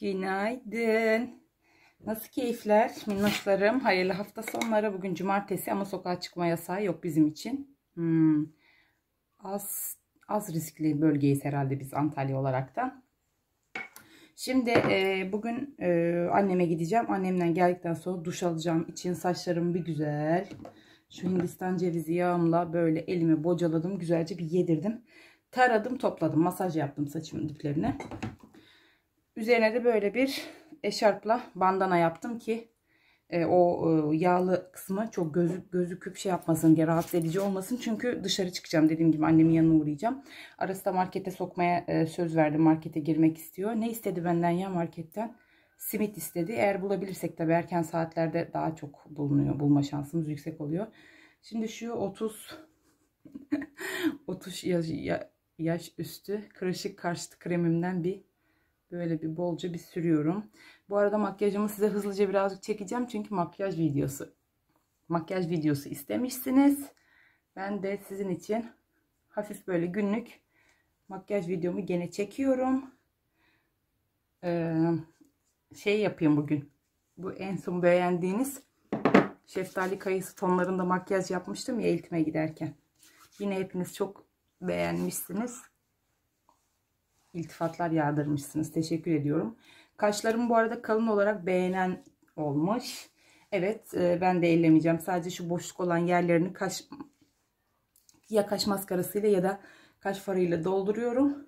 Günaydın. Nasıl keyifler minnoşlarım? Hayırlı hafta sonları. Bugün cumartesi ama sokağa çıkma yasağı yok bizim için. Hmm. Az az riskli bölgeyiz herhalde biz Antalya olaraktan. Şimdi e, bugün e, anneme gideceğim. Annemden geldikten sonra duş alacağım. için saçlarım bir güzel. Şu Hindistan cevizi yağımla böyle elimi bocaladım. Güzelce bir yedirdim. Taradım topladım. Masaj yaptım saçımın diplerine. Üzerine de böyle bir eşarpla bandana yaptım ki e, o e, yağlı kısmı çok gözü, gözüküp şey yapmasın diye rahatsız edici olmasın. Çünkü dışarı çıkacağım dediğim gibi annemin yanına uğrayacağım. Arası da markete sokmaya e, söz verdim. Markete girmek istiyor. Ne istedi benden ya marketten? Simit istedi. Eğer bulabilirsek tabii erken saatlerde daha çok bulunuyor. Bulma şansımız yüksek oluyor. Şimdi şu 30 30 yaş, yaş üstü kırışık karşıtı kremimden bir Böyle bir bolca bir sürüyorum. Bu arada makyajımı size hızlıca birazcık çekeceğim. Çünkü makyaj videosu. Makyaj videosu istemişsiniz. Ben de sizin için hafif böyle günlük makyaj videomu gene çekiyorum. Ee, şey yapayım bugün. Bu en son beğendiğiniz şeftali kayısı tonlarında makyaj yapmıştım ya eğitime giderken. Yine hepiniz çok beğenmişsiniz iltifatlar yağdırmışsınız. Teşekkür ediyorum. Kaşlarım bu arada kalın olarak beğenen olmuş. Evet e, ben de ellemeyeceğim. Sadece şu boşluk olan yerlerini kaş ya kaş maskarasıyla ya da kaş farıyla dolduruyorum.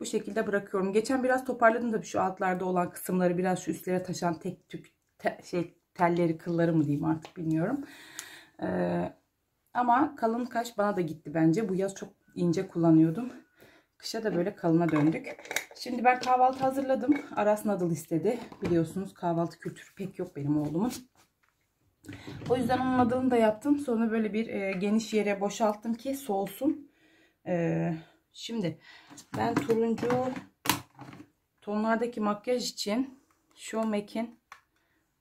Bu şekilde bırakıyorum. Geçen biraz toparladım da şu altlarda olan kısımları biraz şu üstlere taşan tek tük te, şey telleri kılları mı diyeyim artık bilmiyorum. Ee, ama kalın kaş bana da gitti bence. Bu yaz çok ince kullanıyordum. Kışa da böyle kalına döndük. Şimdi ben kahvaltı hazırladım. Aras nadıl istedi. Biliyorsunuz kahvaltı kültürü pek yok benim oğlumun. O yüzden onun nadılını da yaptım. Sonra böyle bir e, geniş yere boşalttım ki soğusun. E, şimdi ben turuncu tonlardaki makyaj için Showmake'in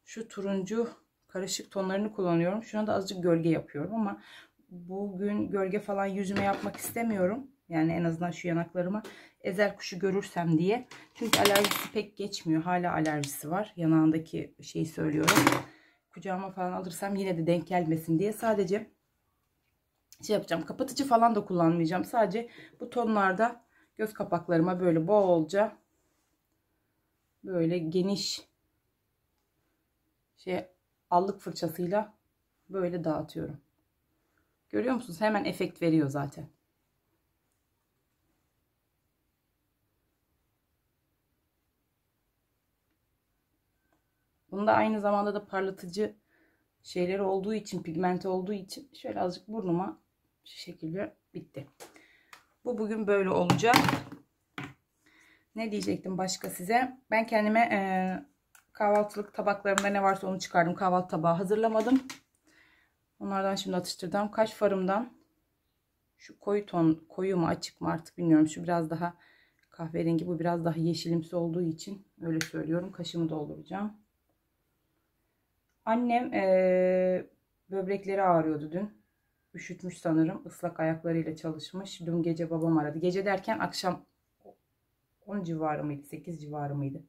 şu turuncu karışık tonlarını kullanıyorum. Şuna da azıcık gölge yapıyorum ama bugün gölge falan yüzüme yapmak istemiyorum. Yani en azından şu yanaklarıma ezel kuşu görürsem diye. Çünkü alerjisi pek geçmiyor. Hala alerjisi var. Yanağındaki şeyi söylüyorum. Kucağıma falan alırsam yine de denk gelmesin diye sadece şey yapacağım. Kapatıcı falan da kullanmayacağım. Sadece bu tonlarda göz kapaklarıma böyle bolca böyle geniş şey allık fırçasıyla böyle dağıtıyorum. Görüyor musunuz? Hemen efekt veriyor zaten. Bunda aynı zamanda da parlatıcı şeyleri olduğu için, pigment olduğu için şöyle azıcık burnuma şu şekilde bitti. Bu bugün böyle olacak. Ne diyecektim başka size? Ben kendime e, kahvaltılık tabaklarımda ne varsa onu çıkardım. Kahvaltı tabağı hazırlamadım. Onlardan şimdi atıştırdım. Kaş farımdan şu koyu ton, koyu mu açık mı artık bilmiyorum. Şu biraz daha kahverengi bu biraz daha yeşilimsi olduğu için öyle söylüyorum. Kaşımı dolduracağım. Annem ee, böbrekleri ağrıyordu dün. Üşütmüş sanırım. Islak ayaklarıyla çalışmış. Dün gece babam aradı. Gece derken akşam 10 civarı mıydı? 8 civarı mıydı?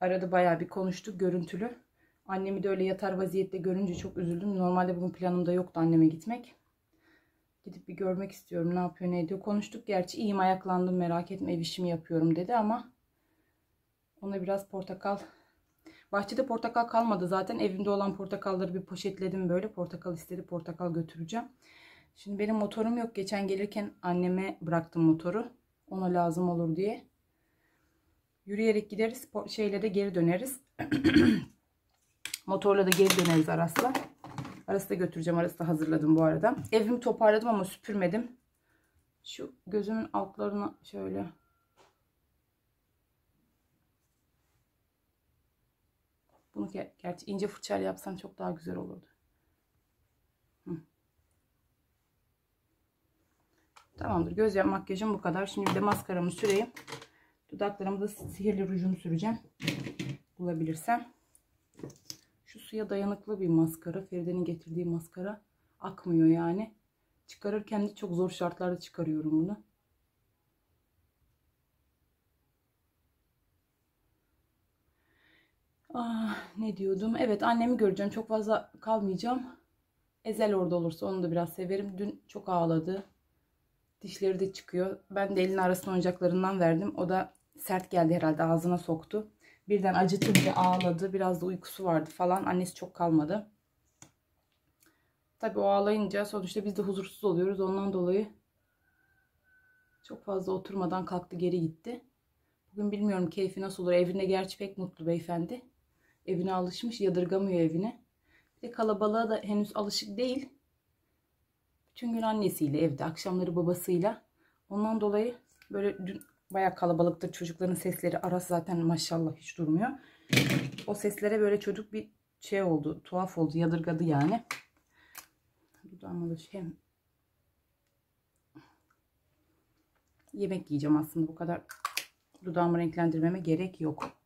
Aradı bayağı bir konuştuk görüntülü. Annemi de öyle yatar vaziyette görünce çok üzüldüm. Normalde bugün planımda yoktu anneme gitmek. Gidip bir görmek istiyorum. Ne yapıyor ne ediyor. Konuştuk gerçi iyiyim ayaklandım merak etme ev işimi yapıyorum dedi ama ona biraz portakal Bahçede portakal kalmadı zaten. Evimde olan portakalları bir poşetledim böyle. Portakal istedi. Portakal götüreceğim. Şimdi benim motorum yok. Geçen gelirken anneme bıraktım motoru. Ona lazım olur diye. Yürüyerek gideriz. Şeyle de geri döneriz. Motorla da geri döneriz Aras'la. Aras'ı da götüreceğim. Aras'ı da hazırladım bu arada. Evimi toparladım ama süpürmedim. Şu gözümün altlarına şöyle Bunu ger gerçi ince fırçayla yapsan çok daha güzel olurdu. Hı. Tamamdır. Göz makyajım bu kadar. Şimdi bir de maskaramı süreyim. Dudaklarımda sihirli rujumu süreceğim. Bulabilirsem. Şu suya dayanıklı bir maskara. Feride'nin getirdiği maskara. Akmıyor yani. Çıkarırken de çok zor şartlarda çıkarıyorum bunu. Ah, ne diyordum? Evet annemi göreceğim. Çok fazla kalmayacağım. Ezel orada olursa onu da biraz severim. Dün çok ağladı. Dişleri de çıkıyor. Ben de elin arasına oyuncaklarından verdim. O da sert geldi herhalde ağzına soktu. Birden acıtınca ağladı. Biraz da uykusu vardı falan. Annesi çok kalmadı. Tabii o ağlayınca sonuçta biz de huzursuz oluyoruz. Ondan dolayı çok fazla oturmadan kalktı geri gitti. Bugün bilmiyorum keyfi nasıl olur. Evinde gerçi pek mutlu beyefendi. Evine alışmış yadırgamıyor evine. Bir de kalabalığa da henüz alışık değil. Bütün gün annesiyle evde, akşamları babasıyla. Ondan dolayı böyle dün bayağı kalabalıktır. Çocukların sesleri arası zaten maşallah hiç durmuyor. O seslere böyle çocuk bir şey oldu, tuhaf oldu, yadırgadı yani. Dudağıma da hem yemek yiyeceğim aslında bu kadar dudağımı renklendirmeme gerek yok.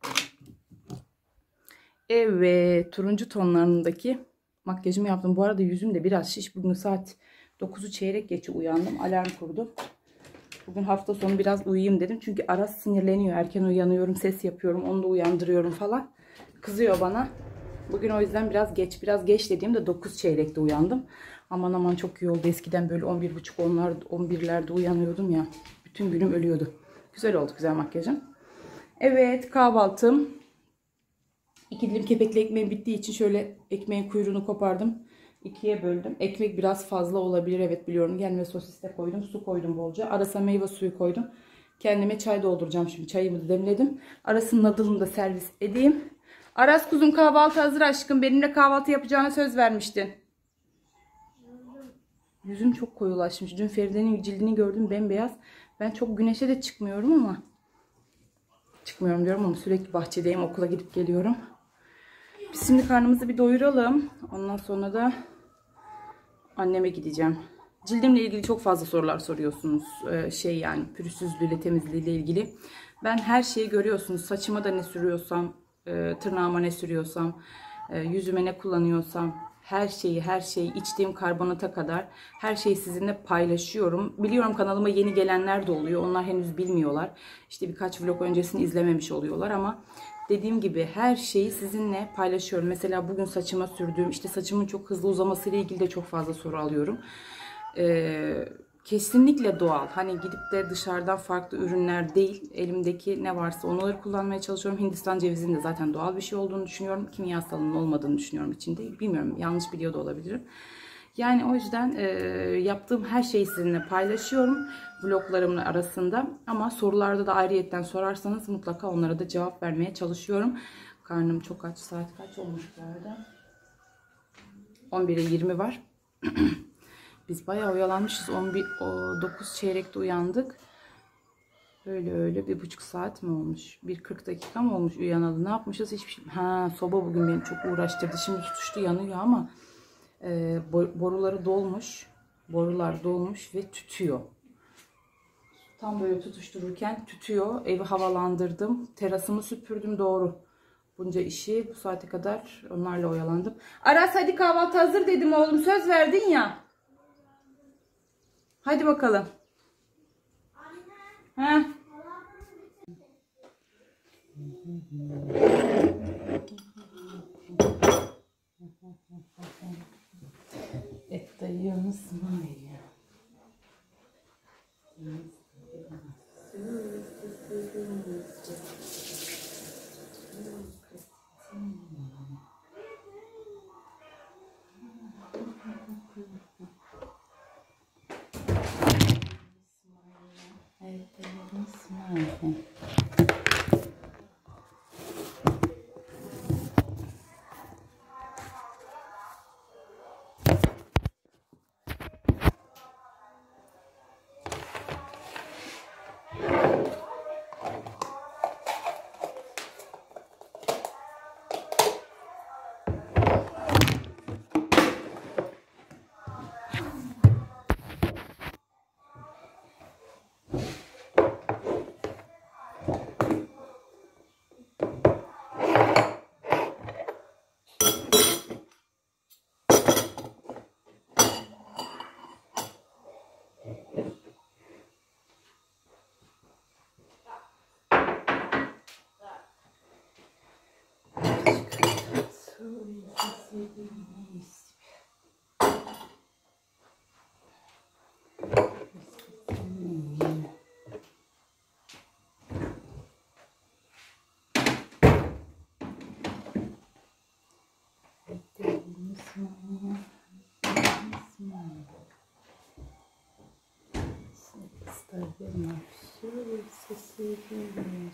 Evet turuncu tonlarındaki makyajımı yaptım. Bu arada yüzüm de biraz şiş. Bugün saat 9'u çeyrek geçe uyandım. Alarm kurdum. Bugün hafta sonu biraz uyuyayım dedim. Çünkü Aras sinirleniyor. Erken uyanıyorum, ses yapıyorum, onu da uyandırıyorum falan. Kızıyor bana. Bugün o yüzden biraz geç, biraz geç dediğimde 9 çeyrekte uyandım. Aman aman çok iyi oldu. Eskiden böyle 11.30 onlar 11'lerde uyanıyordum ya. Bütün günüm ölüyordu. Güzel oldu güzel makyajım. Evet kahvaltım. İki dilim kepekli ekmeğim bittiği için şöyle ekmeğin kuyruğunu kopardım. ikiye böldüm. Ekmek biraz fazla olabilir evet biliyorum. Gelme sosis de koydum. Su koydum bolca. Arasına meyve suyu koydum. Kendime çay dolduracağım şimdi. Çayımı da demledim. Arasının nadılını da servis edeyim. Aras kuzum kahvaltı hazır aşkım. Benimle kahvaltı yapacağına söz vermiştin. Yüzüm çok koyulaşmış. Dün Feride'nin cildini gördüm bembeyaz. Ben çok güneşe de çıkmıyorum ama çıkmıyorum diyorum ama sürekli bahçedeyim. Okula gidip geliyorum. Biz şimdi karnımızı bir doyuralım. Ondan sonra da anneme gideceğim. Cildimle ilgili çok fazla sorular soruyorsunuz. Ee, şey yani pürüzsüzlüğüyle temizliğiyle ilgili. Ben her şeyi görüyorsunuz. Saçıma da ne sürüyorsam, e, tırnağıma ne sürüyorsam, e, yüzüme ne kullanıyorsam her şeyi, her şeyi içtiğim karbonata kadar her şeyi sizinle paylaşıyorum. Biliyorum kanalıma yeni gelenler de oluyor. Onlar henüz bilmiyorlar. İşte birkaç vlog öncesini izlememiş oluyorlar ama dediğim gibi her şeyi sizinle paylaşıyorum. Mesela bugün saçıma sürdüğüm, işte saçımın çok hızlı uzaması ile ilgili de çok fazla soru alıyorum. Ee, kesinlikle doğal. Hani gidip de dışarıdan farklı ürünler değil. Elimdeki ne varsa onları kullanmaya çalışıyorum. Hindistan cevizinin de zaten doğal bir şey olduğunu düşünüyorum. Kimyasalının olmadığını düşünüyorum içinde. Bilmiyorum yanlış biliyor da olabilirim. Yani o yüzden e, yaptığım her şeyi sizinle paylaşıyorum vloglarımın arasında. Ama sorularda da ayrıyetten sorarsanız mutlaka onlara da cevap vermeye çalışıyorum. Karnım çok aç. Saat kaç olmuş bu arada? 11'e 20 var. Biz bayağı oyalanmışız. 11, o, 9 çeyrekte uyandık. Öyle öyle bir buçuk saat mi olmuş? Bir 40 dakika mı olmuş uyanalı? Ne yapmışız? Hiçbir şey. Ha soba bugün beni çok uğraştırdı. Şimdi tutuştu yanıyor ama e, boruları dolmuş. Borular dolmuş ve tütüyor. Tam böyle tutuştururken tütüyor. Evi havalandırdım. Terasımı süpürdüm doğru. Bunca işi bu saate kadar onlarla oyalandım. Aras hadi kahvaltı hazır dedim oğlum. Söz verdin ya. Hadi bakalım. Anne. Et dayımız var Обе на всю соседнюю.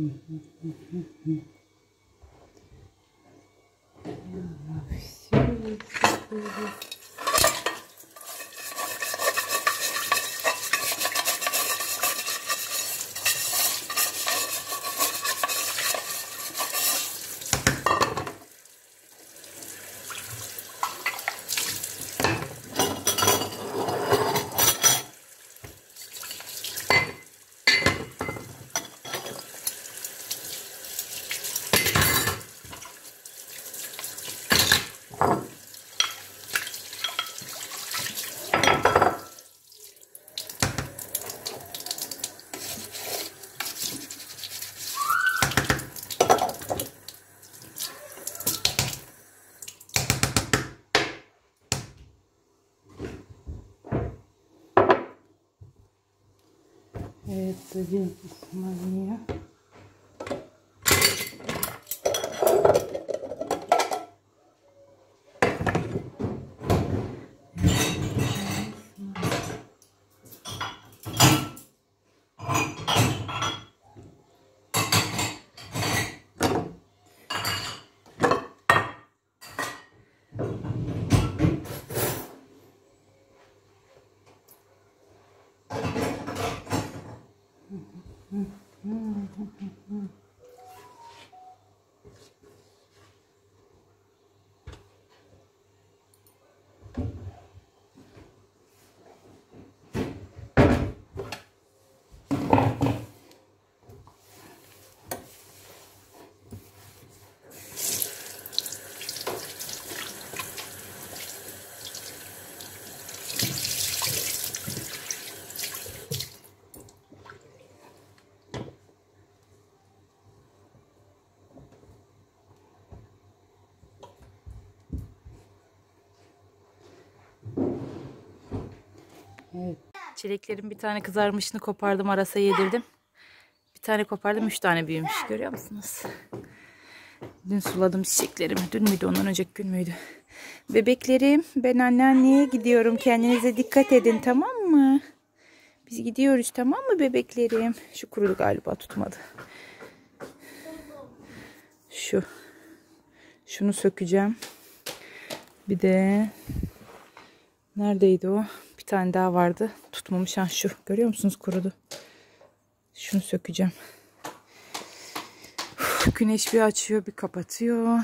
Mm-hmm. садитесь на нее Çileklerin bir tane kızarmışını kopardım arasa yedirdim. Bir tane kopardım üç tane büyümüş. Görüyor musunuz? Dün suladım çiçeklerimi. Dün müydü ondan önceki gün müydü? Bebeklerim ben anneanneye gidiyorum. Kendinize dikkat edin tamam mı? Biz gidiyoruz tamam mı bebeklerim? Şu kurudu galiba tutmadı. Şu. Şunu sökeceğim. Bir de neredeydi o? Bir tane daha vardı. Tutmamış ha şu. Görüyor musunuz kurudu. Şunu sökeceğim. Uf, güneş bir açıyor bir kapatıyor.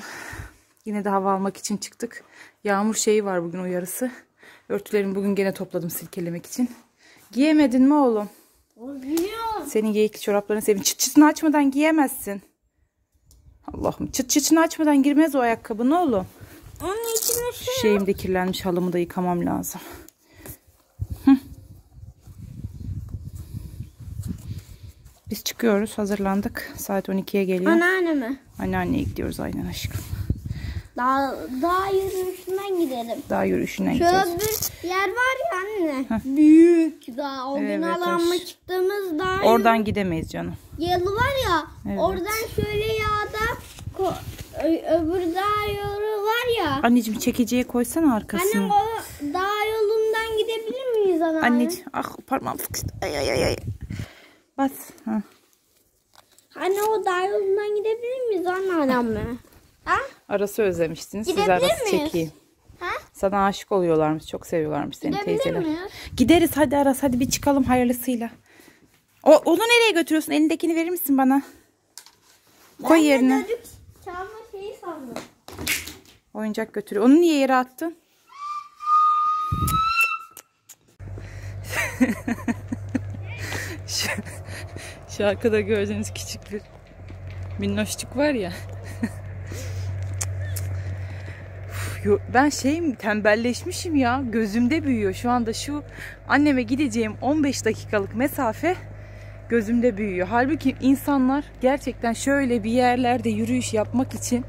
Yine de hava almak için çıktık. Yağmur şeyi var bugün uyarısı. Örtülerimi bugün gene topladım silkelemek için. Giyemedin mi oğlum? Biliyorum. Senin geyikli çoraplarını seveyim. Çıt çıtını açmadan giyemezsin. Allah'ım çıt çıtını açmadan girmez o ayakkabı ne oğlum? Onun içine şey. Şeyim de kirlenmiş halımı da yıkamam lazım. Biz çıkıyoruz hazırlandık. Saat 12'ye geliyor. Anneanne mi? Anneanneye gidiyoruz aynen aşkım. Daha, daha yürüyüşünden gidelim. Daha yürüyüşüne Şu gideceğiz. bir yer var ya anne. Büyük daha. O gün Evet, alanma hoş. çıktığımız daha Oradan gidemeyiz canım. yalı var ya. Evet. Oradan şöyle yağda öbür dağ yolu var ya. Anneciğim çekiciye koysana Anne arkasını. o dağ yolundan gidebilir miyiz anneanne? Anneciğim ah parmağım sıkıştı. Ay ay ay ay. Bas. Ha. Anne o dağ yolundan gidebilir miyiz anneanne? ha? Arası özlemiştiniz. Size Gidebilir arası miyiz? çekeyim. Ha? Sana aşık oluyorlarmış. Çok seviyorlarmış seni Gidebilir teyzeler. miyiz? Gideriz hadi Aras hadi bir çıkalım hayırlısıyla. O, onu nereye götürüyorsun? Elindekini verir misin bana? Koy yerine. çocuk çalma şeyi sandım. Oyuncak götürüyor. Onu niye yere attın? şu, arkada gördüğünüz küçük bir minnoşçuk var ya. Ben şeyim tembelleşmişim ya. Gözümde büyüyor. Şu anda şu anneme gideceğim 15 dakikalık mesafe gözümde büyüyor. Halbuki insanlar gerçekten şöyle bir yerlerde yürüyüş yapmak için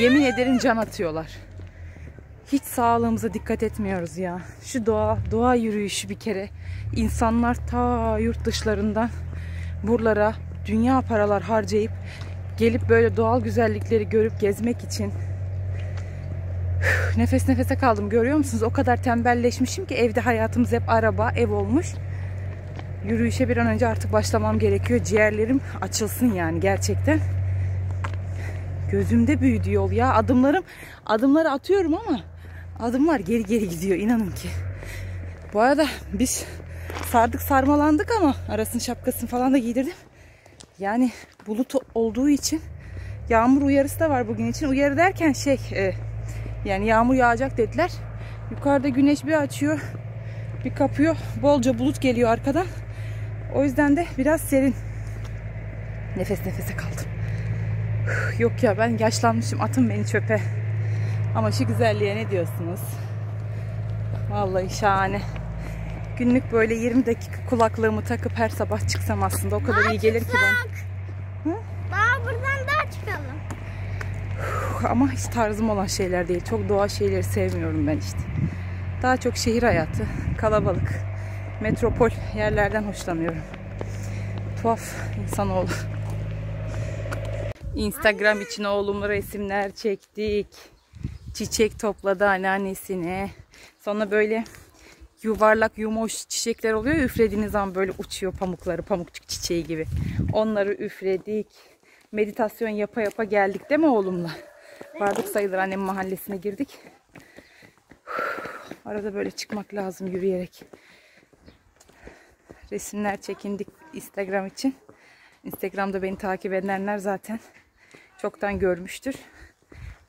yemin ederim can atıyorlar. Hiç sağlığımıza dikkat etmiyoruz ya. Şu doğa, doğa yürüyüşü bir kere. İnsanlar ta yurt dışlarından buralara dünya paralar harcayıp gelip böyle doğal güzellikleri görüp gezmek için nefes nefese kaldım görüyor musunuz? O kadar tembelleşmişim ki evde hayatımız hep araba, ev olmuş. Yürüyüşe bir an önce artık başlamam gerekiyor. Ciğerlerim açılsın yani gerçekten. Gözümde büyüdü yol ya. Adımlarım, adımları atıyorum ama adımlar geri geri gidiyor inanın ki. Bu arada biz sardık sarmalandık ama arasın şapkasını falan da giydirdim. Yani bulut olduğu için yağmur uyarısı da var bugün için. Uyarı derken şey e, yani yağmur yağacak dediler. Yukarıda güneş bir açıyor bir kapıyor. Bolca bulut geliyor arkadan. O yüzden de biraz serin. Nefes nefese kaldım. Yok ya ben yaşlanmışım. Atın beni çöpe. Ama şu güzelliğe ne diyorsunuz? Vallahi şahane. Günlük böyle 20 dakika kulaklığımı takıp her sabah çıksam aslında o kadar iyi gelir ki bana. Daha buradan daha çıkalım. Ama hiç tarzım olan şeyler değil. Çok doğa şeyleri sevmiyorum ben işte. Daha çok şehir hayatı, kalabalık, metropol yerlerden hoşlanıyorum. Tuhaf insanoğlu. Instagram için oğlumla resimler çektik. Çiçek topladı anneannesine. Sonra böyle yuvarlak yumoş çiçekler oluyor. Üflediğiniz zaman böyle uçuyor pamukları, pamukçuk çiçeği gibi. Onları üfledik. Meditasyon yapa yapa geldik değil mi oğlumla? Vardık sayılır annemin mahallesine girdik. Arada böyle çıkmak lazım yürüyerek. Resimler çekindik Instagram için. Instagram'da beni takip edenler zaten çoktan görmüştür.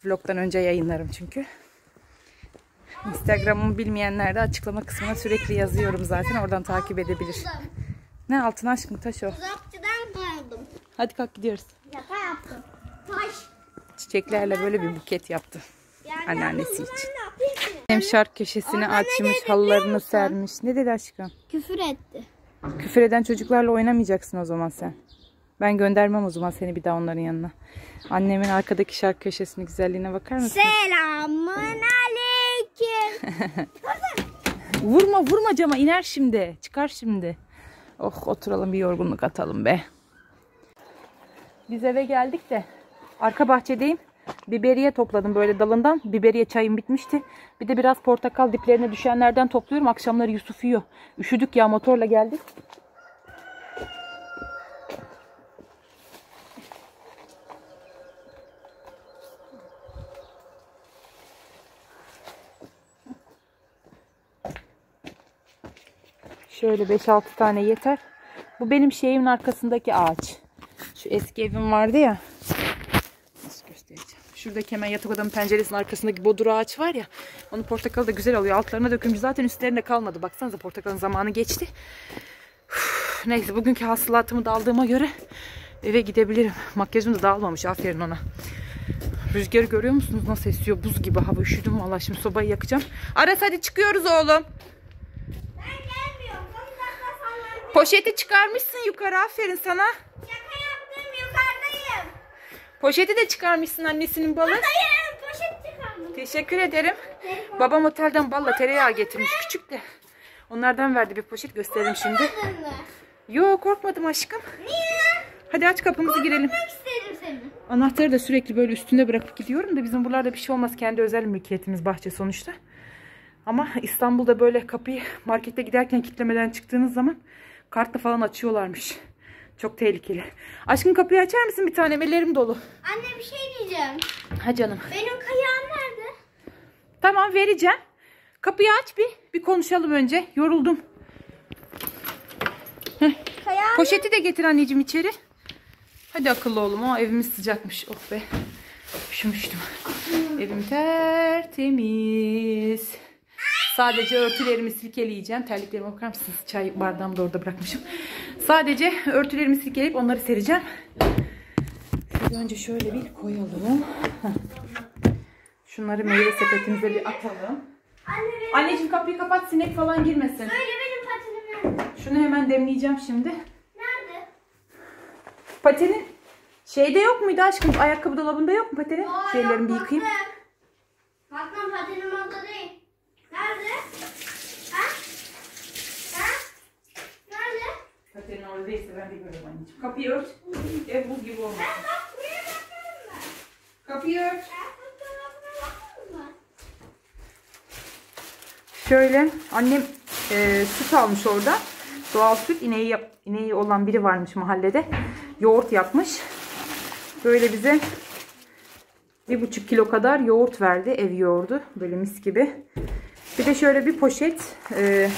Vlogdan önce yayınlarım çünkü. Instagram'ımı bilmeyenler de açıklama kısmına sürekli yazıyorum zaten. Oradan takip edebilir. Ne altın aşkım taş o. Uzakçıdan koydum. Hadi kalk gidiyoruz. Şaka yaptım. Taş. Çiçeklerle böyle bir buket yaptı. Yani Anneannesi için. Hem şark köşesini açmış, halılarını sermiş. Ne dedi aşkım? Küfür etti. Küfür eden çocuklarla oynamayacaksın o zaman sen. Ben göndermem o zaman seni bir daha onların yanına. Annemin arkadaki şark köşesinin güzelliğine bakar mısın? Selamun aleyküm. Vurma vurma cama iner şimdi. Çıkar şimdi. Oh oturalım bir yorgunluk atalım be. Biz eve geldik de arka bahçedeyim. Biberiye topladım böyle dalından. Biberiye çayım bitmişti. Bir de biraz portakal diplerine düşenlerden topluyorum. Akşamları Yusuf yiyor. Üşüdük ya motorla geldik. Şöyle 5-6 tane yeter. Bu benim şeyimin arkasındaki ağaç. Şu eski evim vardı ya. Nasıl göstereceğim? Şuradaki hemen yatak odamın penceresinin arkasındaki bodur ağaç var ya. Onun portakalı da güzel oluyor. Altlarına dökülmüş. Zaten üstlerinde kalmadı. Baksanıza portakalın zamanı geçti. Üf, neyse bugünkü hasılatımı da aldığıma göre eve gidebilirim. Makyajım da dağılmamış. Aferin ona. Rüzgarı görüyor musunuz nasıl esiyor? Buz gibi hava. Üşüdüm valla. Şimdi sobayı yakacağım. Aras hadi çıkıyoruz oğlum. Ben gelmiyorum. 10 dakika sonra Poşeti çıkarmışsın yukarı. Aferin sana. şaka yaptım yukarıdayım. Poşeti de çıkarmışsın annesinin balı. Hayır poşet çıkardım. Teşekkür ederim. Babam otelden balla tereyağı getirmiş küçük de. Onlardan verdi bir poşet gösterelim şimdi. Mı? Yo korkmadım aşkım. Niye? Hadi aç kapımızı girelim. Korkmak istedim seni. Anahtarı da sürekli böyle üstünde bırakıp gidiyorum da bizim buralarda bir şey olmaz. Kendi özel mülkiyetimiz bahçe sonuçta. Ama İstanbul'da böyle kapıyı markette giderken kitlemeden çıktığınız zaman kartla falan açıyorlarmış. Çok tehlikeli. Aşkım kapıyı açar mısın bir tanem? Ellerim dolu. Anne bir şey diyeceğim. Ha canım. Benim kayağım nerede? Tamam vereceğim. Kapıyı aç bir. Bir konuşalım önce. Yoruldum. Kayağım Poşeti de getir anneciğim içeri. Hadi akıllı oğlum. O evimiz sıcakmış. Oh be. Üşümüştüm. Evim tertemiz. Sadece örtülerimi silkeleyeceğim. Terliklerime bakar mısınız? Çay bardağımı da orada bırakmışım. Sadece örtülerimi silkeleyip onları sereceğim. Şöyle önce şöyle bir koyalım. Heh. Şunları meyve sepetimize bir atalım. Anne benim, Anneciğim kapıyı kapat sinek falan girmesin. söyle benim patinim nerede? Şunu hemen demleyeceğim şimdi. Nerede? Patenin şeyde yok muydu aşkım? Ayakkabı dolabında yok mu patenin? Aa, Şeylerimi bir yıkayayım. Baktım patinim orada değil. Nerede? Ha? Ha? Nerede? Patenin orada değilse ben de görürüm anneciğim. Kapıyı ört. Ev buz gibi olmasın. Ben bak buraya bakıyorum ben. Kapıyı ört. Ben mı? Şöyle annem e, süt almış orada. Doğal süt ineği, yap, ineği olan biri varmış mahallede. Yoğurt yapmış. Böyle bize bir buçuk kilo kadar yoğurt verdi. Ev yoğurdu. Böyle mis gibi. Bir de şöyle bir poşet e,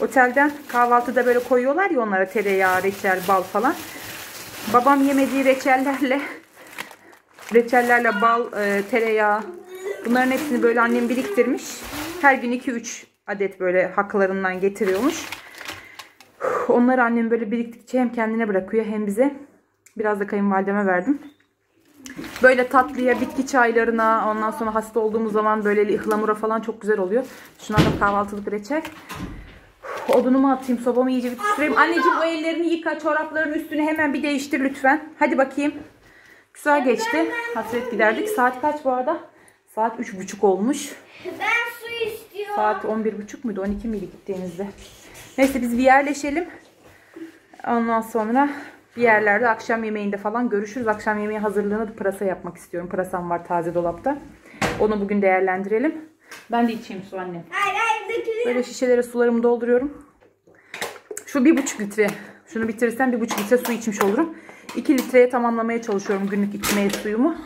otelden kahvaltıda böyle koyuyorlar ya onlara tereyağı, reçel, bal falan. Babam yemediği reçellerle reçellerle bal, e, tereyağı bunların hepsini böyle annem biriktirmiş. Her gün 2-3 adet böyle haklarından getiriyormuş. Onları annem böyle biriktikçe hem kendine bırakıyor hem bize. Biraz da kayınvalideme verdim. Böyle tatlıya, bitki çaylarına, ondan sonra hasta olduğumuz zaman böyle ıhlamura falan çok güzel oluyor. Şunlar da kahvaltılık reçel. Odunumu atayım, sobamı iyice bir tutturayım. Anneciğim o ellerini yıka, çorapların üstünü hemen bir değiştir lütfen. Hadi bakayım. Güzel geçti. Hasret giderdik. Saat kaç bu arada? Saat 3.30 olmuş. Ben su istiyorum. Saat 11.30 muydu? 12 miydi gittiğimizde? Neyse biz bir yerleşelim. Ondan sonra bir yerlerde akşam yemeğinde falan görüşürüz. Akşam yemeği hazırlığını da pırasa yapmak istiyorum. Pırasam var taze dolapta. Onu bugün değerlendirelim. Ben de içeyim su annem. Hayır hayır dökülüyor. Böyle şişelere sularımı dolduruyorum. Şu bir buçuk litre. Şunu bitirirsem bir buçuk litre su içmiş olurum. 2 litreye tamamlamaya çalışıyorum günlük içmeye suyumu.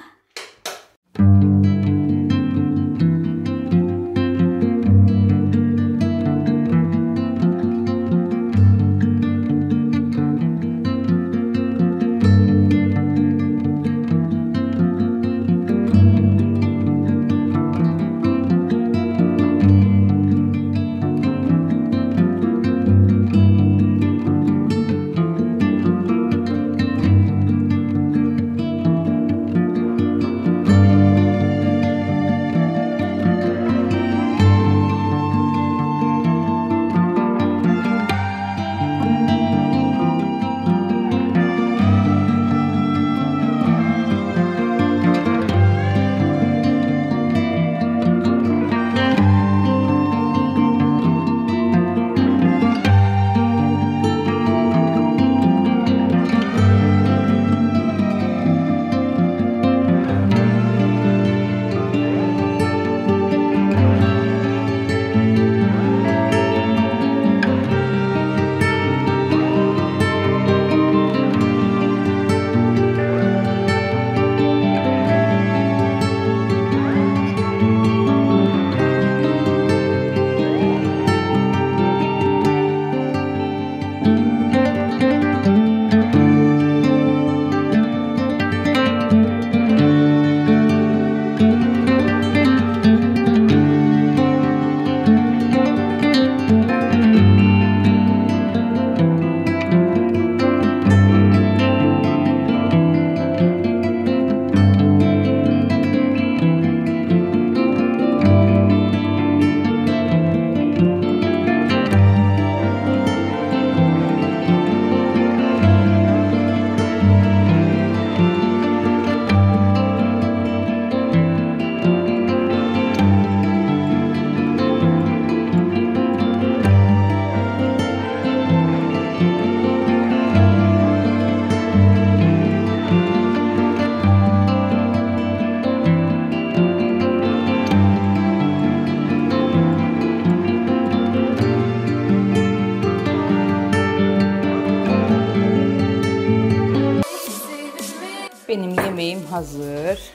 Hazır.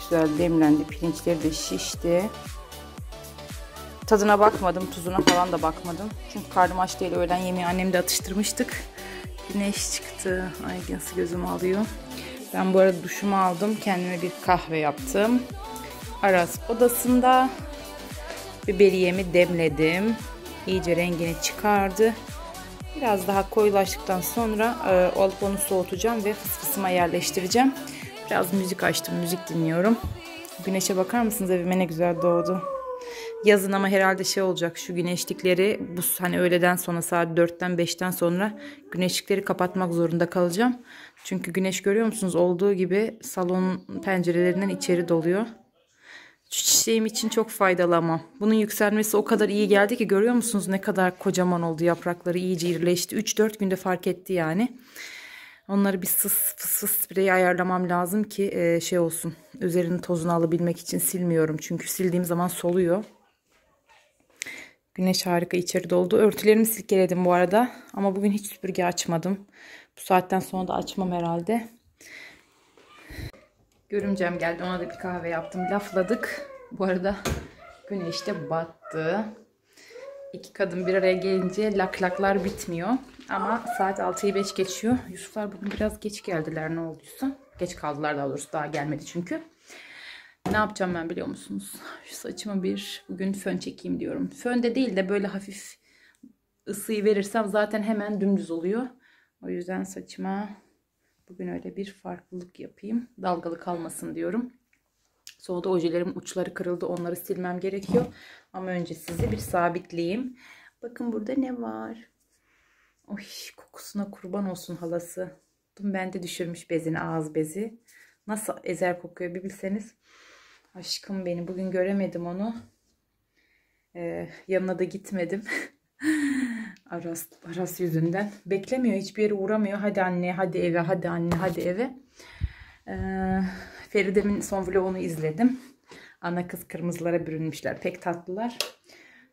Güzel demlendi. Pirinçleri de şişti. Tadına bakmadım. Tuzuna falan da bakmadım. Çünkü karnım aç değil. Öğlen yemeği annemle atıştırmıştık. Güneş çıktı. Ay nasıl gözüm alıyor. Ben bu arada duşumu aldım. Kendime bir kahve yaptım. Aras odasında. Biberiyemi demledim. İyice rengini çıkardı. Biraz daha koyulaştıktan sonra e, alıp onu soğutacağım ve fısfısıma yerleştireceğim. Biraz müzik açtım, müzik dinliyorum. Güneşe bakar mısınız evime ne güzel doğdu. Yazın ama herhalde şey olacak şu güneşlikleri bu hani öğleden sonra saat 4'ten 5'ten sonra güneşlikleri kapatmak zorunda kalacağım. Çünkü güneş görüyor musunuz olduğu gibi salon pencerelerinden içeri doluyor. Çiçeğim için çok faydalı ama. Bunun yükselmesi o kadar iyi geldi ki görüyor musunuz ne kadar kocaman oldu yaprakları iyice irileşti. 3-4 günde fark etti yani. Onları bir sıs fıs fıs spreyi ayarlamam lazım ki e, şey olsun. Üzerinin tozunu alabilmek için silmiyorum. Çünkü sildiğim zaman soluyor. Güneş harika içeri doldu. Örtülerimi silkeledim bu arada. Ama bugün hiç süpürge açmadım. Bu saatten sonra da açmam herhalde. Görümcem geldi. Ona da bir kahve yaptım. Lafladık. Bu arada güneş de battı. İki kadın bir araya gelince lak laklar bitmiyor. Ama saat 6'yı 5 geçiyor. Yusuflar bugün biraz geç geldiler ne olduysa. Geç kaldılar daha doğrusu daha gelmedi çünkü. Ne yapacağım ben biliyor musunuz? Şu saçıma bir bugün fön çekeyim diyorum. Fön de değil de böyle hafif ısıyı verirsem zaten hemen dümdüz oluyor. O yüzden saçıma bugün öyle bir farklılık yapayım. Dalgalı kalmasın diyorum. Sonra da ojelerim uçları kırıldı. Onları silmem gerekiyor. Ama önce sizi bir sabitleyeyim. Bakın burada ne var? Oy kokusuna kurban olsun halası. Dün bende düşürmüş bezini ağız bezi. Nasıl ezer kokuyor bir bilseniz. Aşkım beni bugün göremedim onu. Ee, yanına da gitmedim. Aras, Aras yüzünden. Beklemiyor hiçbir yere uğramıyor. Hadi anne hadi eve hadi anne hadi eve. Ee, Feride'min son vlogunu izledim. Ana kız kırmızılara bürünmüşler. Pek tatlılar.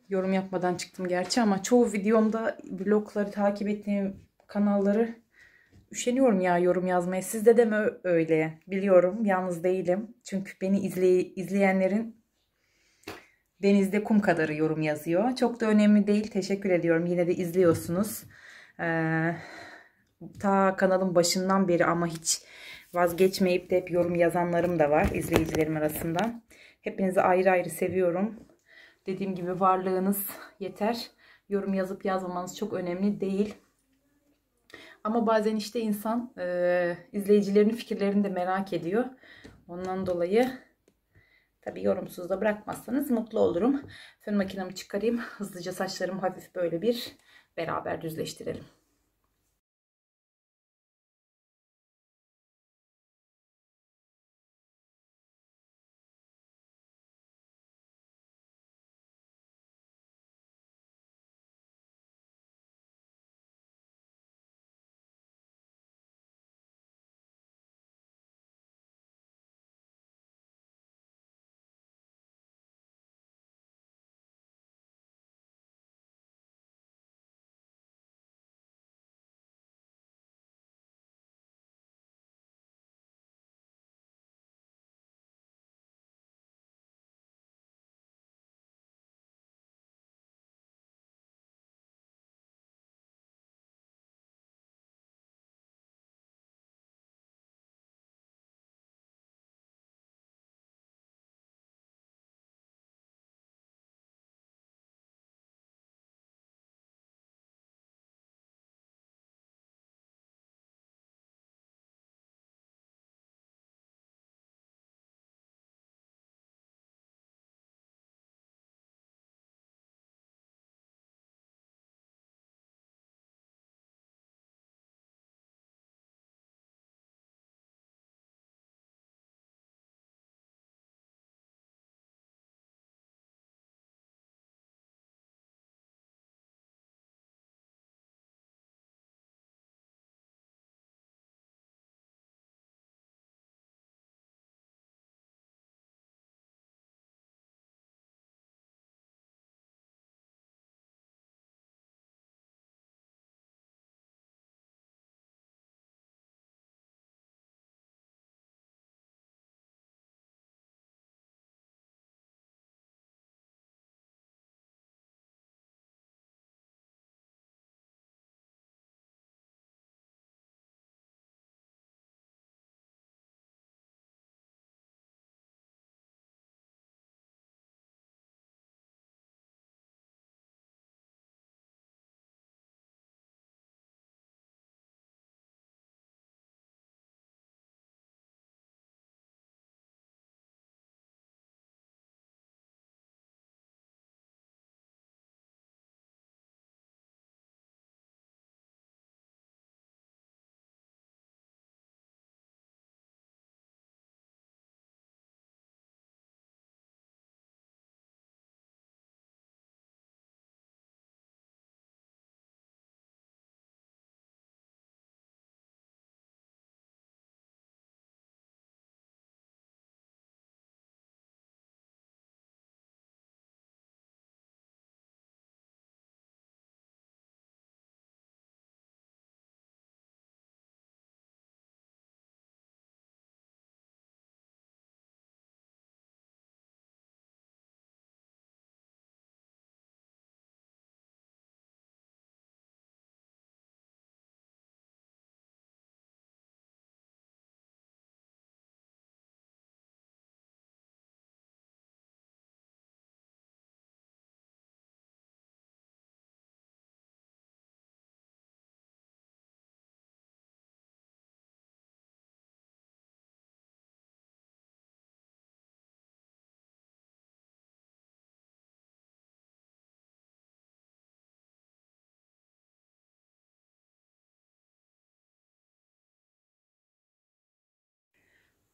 Yorum yapmadan çıktım gerçi ama çoğu videomda vlogları takip ettiğim kanalları üşeniyorum ya yorum yazmaya. Sizde de mi öyle? Biliyorum. Yalnız değilim. Çünkü beni izley izleyenlerin denizde kum kadarı yorum yazıyor. Çok da önemli değil. Teşekkür ediyorum. Yine de izliyorsunuz. Ee, ta kanalın başından beri ama hiç vazgeçmeyip de hep yorum yazanlarım da var izleyicilerim arasında. Hepinizi ayrı ayrı seviyorum. Dediğim gibi varlığınız yeter. Yorum yazıp yazmamanız çok önemli değil. Ama bazen işte insan e, izleyicilerinin fikirlerini de merak ediyor. Ondan dolayı tabi yorumsuz da bırakmazsanız mutlu olurum. Fön makinemi çıkarayım. Hızlıca saçlarımı hafif böyle bir beraber düzleştirelim.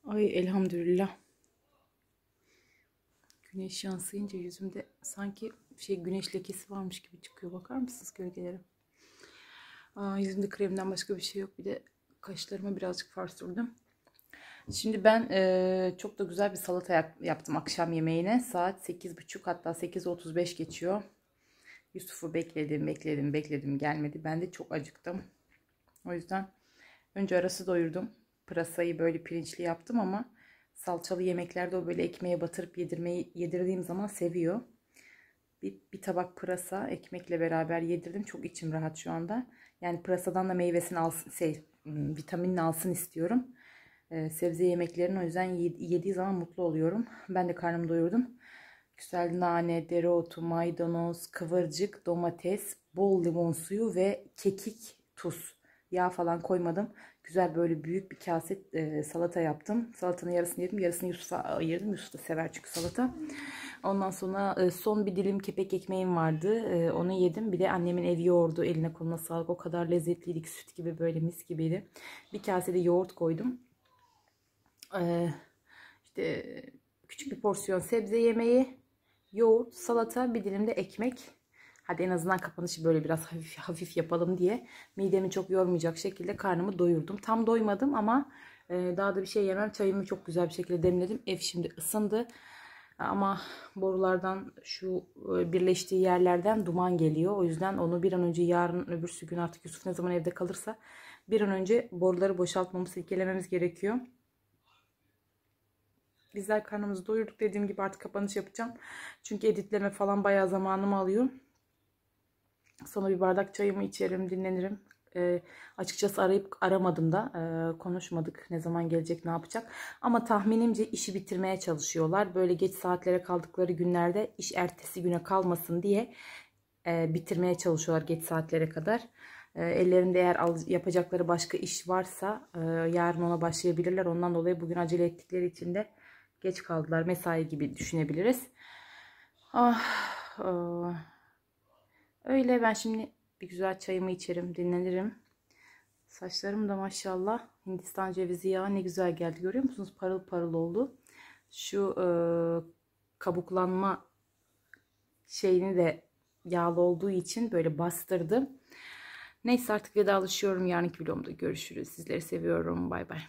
Ay elhamdülillah. Güneş yansıyınca yüzümde sanki şey güneş lekesi varmış gibi çıkıyor. Bakar mısınız gölgelere? Aa, yüzümde kremden başka bir şey yok. Bir de kaşlarıma birazcık far sürdüm. Şimdi ben e, çok da güzel bir salata yap, yaptım akşam yemeğine. Saat 8.30 hatta 8.35 geçiyor. Yusuf'u bekledim, bekledim, bekledim gelmedi. Ben de çok acıktım. O yüzden önce arası doyurdum. Pırasayı böyle pirinçli yaptım ama salçalı yemeklerde o böyle ekmeğe batırıp yedirmeyi yedirdiğim zaman seviyor. Bir, bir tabak pırasa ekmekle beraber yedirdim. Çok içim rahat şu anda. Yani pırasadan da meyvesini alsın, şey, vitaminini alsın istiyorum. Ee, sebze yemeklerini o yüzden yediği zaman mutlu oluyorum. Ben de karnımı doyurdum. Güzel nane, dereotu, maydanoz, kıvırcık, domates, bol limon suyu ve kekik, tuz. Yağ falan koymadım. Güzel böyle büyük bir kase e, salata yaptım. Salatanın yarısını yedim. Yarısını Yusuf'a ayırdım. Yusuf da sever çünkü salata. Ondan sonra e, son bir dilim kepek ekmeğim vardı. E, onu yedim. Bir de annemin ev yoğurdu. Eline koluna sağlık. O kadar lezzetliydi ki süt gibi böyle mis gibiydi. Bir kase de yoğurt koydum. E, işte küçük bir porsiyon sebze yemeği, yoğurt, salata, bir dilim de ekmek. Hadi en azından kapanışı böyle biraz hafif hafif yapalım diye midemi çok yormayacak şekilde karnımı doyurdum. Tam doymadım ama e, daha da bir şey yemem. Çayımı çok güzel bir şekilde demledim. Ev şimdi ısındı. Ama borulardan şu e, birleştiği yerlerden duman geliyor. O yüzden onu bir an önce yarın öbürsü gün artık Yusuf ne zaman evde kalırsa bir an önce boruları boşaltmamız, silkelememiz gerekiyor. Bizler karnımızı doyurduk dediğim gibi artık kapanış yapacağım. Çünkü editleme falan bayağı zamanımı alıyor. Sonra bir bardak çayımı içerim, dinlenirim. E, açıkçası arayıp aramadım da e, konuşmadık ne zaman gelecek ne yapacak. Ama tahminimce işi bitirmeye çalışıyorlar. Böyle geç saatlere kaldıkları günlerde iş ertesi güne kalmasın diye e, bitirmeye çalışıyorlar geç saatlere kadar. E, ellerinde eğer al, yapacakları başka iş varsa e, yarın ona başlayabilirler. Ondan dolayı bugün acele ettikleri için de geç kaldılar. Mesai gibi düşünebiliriz. Ah, ah. Öyle ben şimdi bir güzel çayımı içerim, dinlenirim. Saçlarım da maşallah Hindistan cevizi yağı ne güzel geldi. Görüyor musunuz? Parıl parıl oldu. Şu e, kabuklanma şeyini de yağlı olduğu için böyle bastırdı. Neyse artık vedalaşıyorum. Yarınki vlogumda görüşürüz. Sizleri seviyorum. Bay bay.